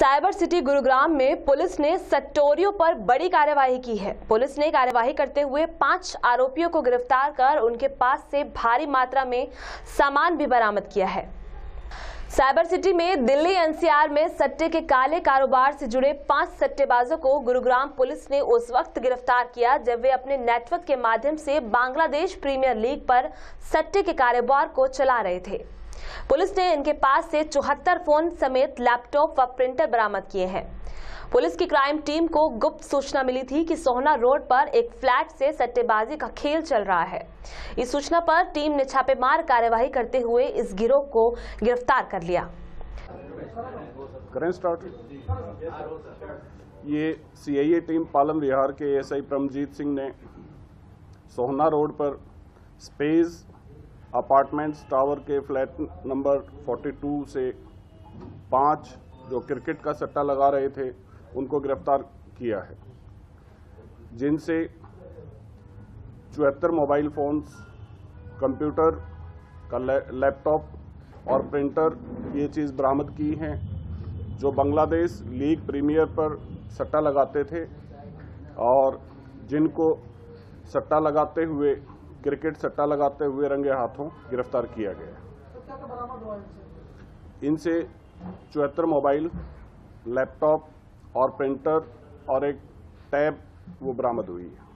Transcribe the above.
Cyber city Gurugram में police ने सट्टोरियों पर बड़ी कार्यवाही की है। पुलिस ने कार्यवाही करते हुए पाँच आरोपियों को गिरफ़्तार कर उनके पास से भारी मात्रा में सामान भी बरामद किया है। साइबर सिटी में दिल्ली एनसीआर में सट्टे के काले कारोबार से जुड़े पाँच सट्टेबाजों को गुरुग्राम पुलिस ने उस वक्त गिरफ़्तार किया जब वे अपने नेटवर्क के माध्यम से बांग्लादेश प्रीमियर लीग पर सट्टे के कारोबार को चला रहे थे। पुलिस ने इनके पास से चौहत्तर फ़ोन समेत लैपटॉप व प्रिंटर बरामद किए हैं। पुलिस की क्राइम टीम को गुप्त सूचना मिली थी कि सोहना रोड पर एक फ्लैट से सट्टेबाजी का खेल चल रहा है। इस सूचना पर टीम ने छापेमार कार्यवाही करते हुए इस गिरोह को गिरफ़्तार कर लिया। करें स्टार्ट। ये सीआईए टीम पालम विहार के एसआई परमजीत सिंह ने सोहना रोड पर स्पेस अपार्टमेंट्स टावर के फ्लैट नंबर 42 से पाँच, जो क्रिकेट का सट्टा लगा रहे थे, उनको गिरफ़्तार किया है। जिनसे चौहत्तर मोबाइल फोन्स, कंप्यूटर का लैपटॉप और प्रिंटर, ये चीज़ बरामद की हैं। जो बांग्लादेश लीग प्रीमियर पर सट्टा लगाते थे और जिनको सट्टा लगाते हुए क्रिकेट सट्टा लगाते हुए रंगे हाथों गिरफ़्तार किया गया। इनसे चौहत्तर मोबाइल, लैपटॉप और प्रिंटर और एक टैब वो बरामद हुई। है